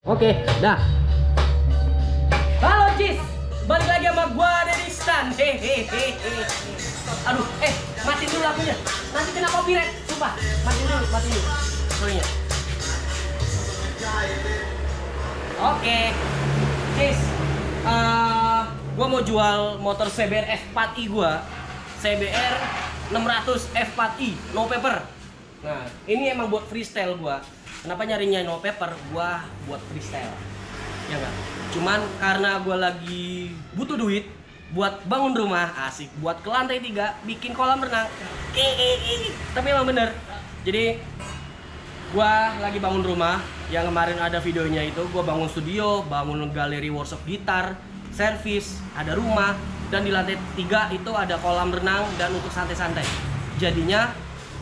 Oke, dah. Halo Jis, balik lagi sama gua dari Stan. Hehehe. Aduh, eh mati dulu lagunya. Nanti kena copyright, sumpah. Mati dulu, mati dulu. Sorry Oke, Jis. eh, gua mau jual motor CBR F4i gua. CBR 600 F4i, no paper. Nah, ini emang buat freestyle gua. Kenapa nyarinya no paper? Gua buat freestyle. Ya enggak? Cuman karena gua lagi butuh duit buat bangun rumah, asik buat ke lantai tiga, bikin kolam renang. Tapi emang bener. Jadi gua lagi bangun rumah yang kemarin ada videonya itu gua bangun studio bangun galeri workshop gitar servis ada rumah dan di lantai tiga itu ada kolam renang dan untuk santai-santai jadinya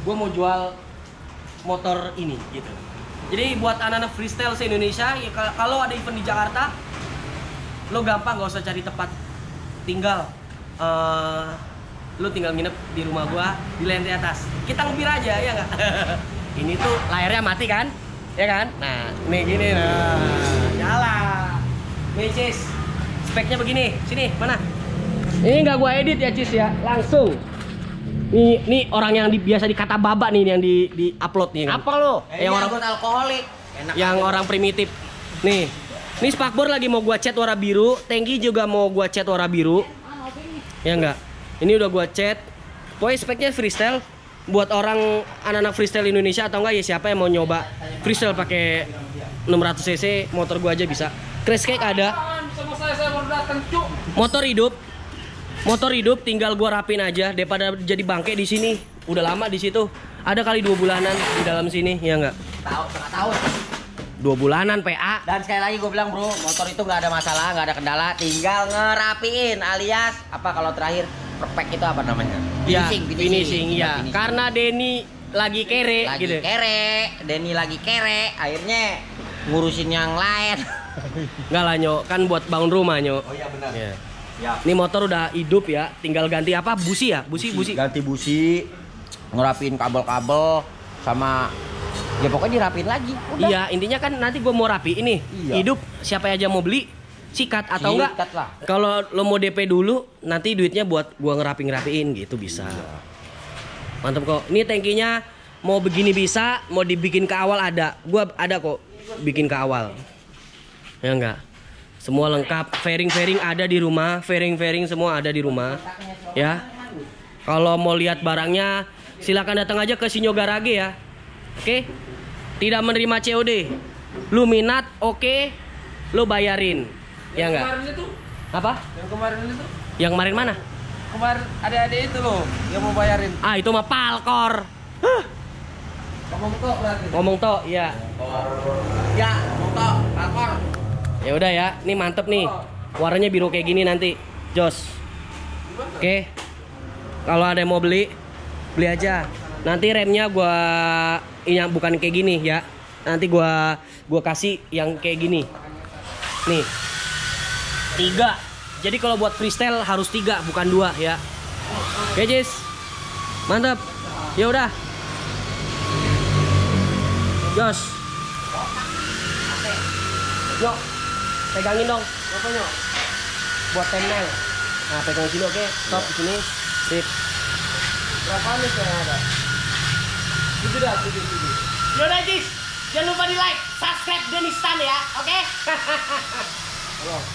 gua mau jual motor ini gitu jadi buat anak-anak freestyle se Indonesia ya ka- kalau ada event di Jakarta lo gampang gak usah cari tempat tinggal. Eh, lo tinggal nginep di rumah gua di lantai atas. Kita ngebir aja ya nggak? Ini tuh layarnya mati kan? Ya kan? Nah nih gini nah nyala. Nih cis. Speknya begini. Sini mana? Ini nggak gua edit ya cis ya. Langsung nih nih orang yang di, biasa dikata baba nih yang di di upload nih kan Apa lo? Eh, yang orang- alkoholik. Enak. yang orang primitif. Nih, nih spakbor lagi mau gua cat warna biru, Tengki juga mau gua cat warna biru. Ya enggak? Ini udah gua cat. Pokoknya speknya freestyle buat orang anak-anak freestyle Indonesia atau enggak ya siapa yang mau nyoba freestyle pakai 600 cc motor gua aja bisa. Crash cake ada, Sama saya saya baru datang, cuk. motor hidup. Motor hidup tinggal gua rapin aja daripada jadi bangke di sini. Udah lama di situ. Ada kali dua bulanan di dalam sini, ya enggak? Tahu, setengah tahun. Dua bulanan PA. Dan sekali lagi gue bilang bro, motor itu nggak ada masalah, nggak ada kendala, tinggal ngerapiin alias apa kalau terakhir perfect itu apa namanya? Ya, Finishing, finishing, ya. Finishing. Karena Denny lagi kere lagi gitu. kere, Denny lagi kere, akhirnya ngurusin yang lain. Enggak lah, Nyo. Kan buat bangun rumah, Nyo. Oh iya benar. Iya. Ya. Ini motor udah hidup ya, tinggal ganti apa? Busi ya? Busi, busi. Ganti busi, ngerapin kabel-kabel sama ya pokoknya dirapin lagi. Udah. Iya, intinya kan nanti gua mau rapi ini. Iya. Hidup siapa aja mau beli sikat atau enggak? Sikat lah. Kalau lo mau DP dulu, nanti duitnya buat gua ngerapi-ngerapiin gitu bisa. Iya. Mantap kok. Ini tankinya mau begini bisa, mau dibikin ke awal ada. Gua ada kok bikin ke awal. Ya enggak? Semua lengkap, fairing-fairing ada di rumah, fairing-fairing semua ada di rumah. Ya. Kalau mau lihat barangnya, silakan datang aja ke Sinyo Garage ya. Oke? Tidak menerima COD. Lu minat, oke. Lu bayarin. Ya enggak? Kemarin itu, Apa? yang kemarin itu, Yang kemarin mana? kemarin adik-adik itu loh yang mau bayarin. Ah, itu mah palkor. Ngomong kok berarti. Ngomong toh, iya. Ya, motor, kalkor. Ya udah ya, ini mantep nih. Warnanya biru kayak gini nanti, Jos. Oke. Kalau ada yang mau beli, beli aja. Nanti remnya gua ini bukan kayak gini ya. Nanti gua gua kasih yang kayak gini. Nih. Tiga. Jadi kalau buat freestyle harus tiga, bukan dua ya. Oke, Jis. Mantep. Ya udah. Jos. Yo, pegangin dong. Pokoknya buat thumbnail. Nah, pegang sini oke. Stop di sini. Sip. Berapa nih yang ada? Itu dah, itu itu. Yaudah, Jis. Jangan lupa di like, subscribe Denistan ya, oke?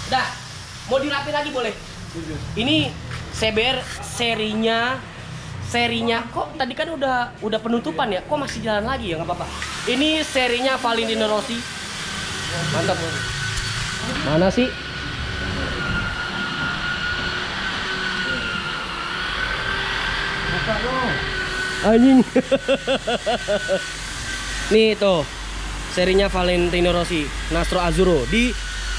Udah, mau dirapi lagi boleh. Ini CBR serinya serinya kok tadi kan udah udah penutupan ya kok masih jalan lagi ya nggak apa-apa ini serinya Valentino Rossi mantap mana sih? Buka dong. anjing. Nih tuh. Serinya Valentino Rossi Nastro Azzurro. Di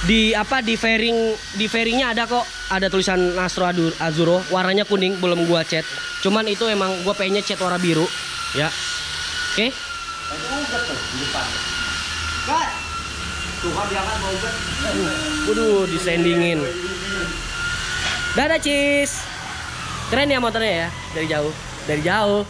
di apa di fairing di fairingnya ada kok. Ada tulisan Nastro Azzurro. Warnanya kuning belum gua cat. Cuman itu emang gua pengennya cat warna biru. Ya. Oke? Ugat tuh di depan. Gat. Tuh kan dia kan mau ugat. waduh disendingin dadah cis keren ya motornya ya dari jauh dari jauh